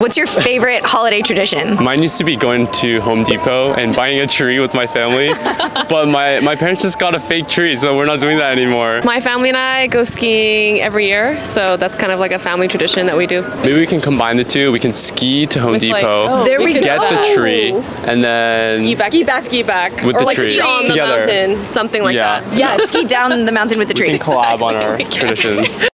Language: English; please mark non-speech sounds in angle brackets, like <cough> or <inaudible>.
What's your favorite holiday tradition? Mine used to be going to Home Depot and buying a tree with my family, <laughs> but my, my parents just got a fake tree, so we're not doing that anymore. My family and I go skiing every year, so that's kind of like a family tradition that we do. Maybe we can combine the two. We can ski to Home With, like- Depot, oh, There we get go. the tree, and then Ski back, Ski back. ski back, With or the like tree. ski on the Together. mountain, something like Yeah. that. Yeah, ski down the mountain with the tree. we can collab on <laughs> our traditions. <laughs>